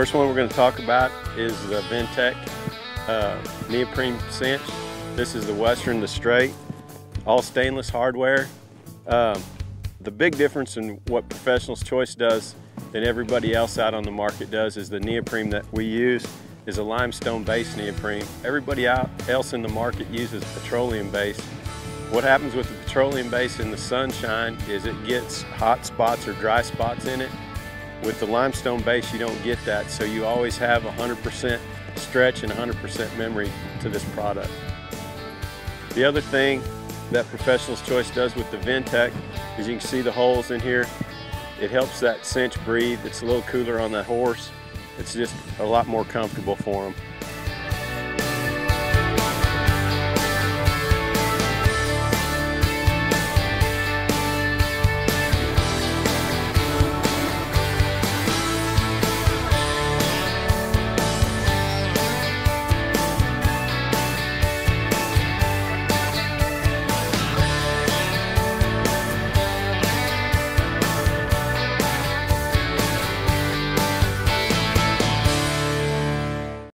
First one we're going to talk about is the VenTech uh, neoprene cinch. This is the Western, the straight, all stainless hardware. Um, the big difference in what Professional's Choice does than everybody else out on the market does is the neoprene that we use is a limestone based neoprene. Everybody out else in the market uses petroleum based. What happens with the petroleum base in the sunshine is it gets hot spots or dry spots in it. With the limestone base, you don't get that, so you always have 100% stretch and 100% memory to this product. The other thing that Professional's Choice does with the VenTech is you can see the holes in here. It helps that cinch breathe. It's a little cooler on that horse. It's just a lot more comfortable for them.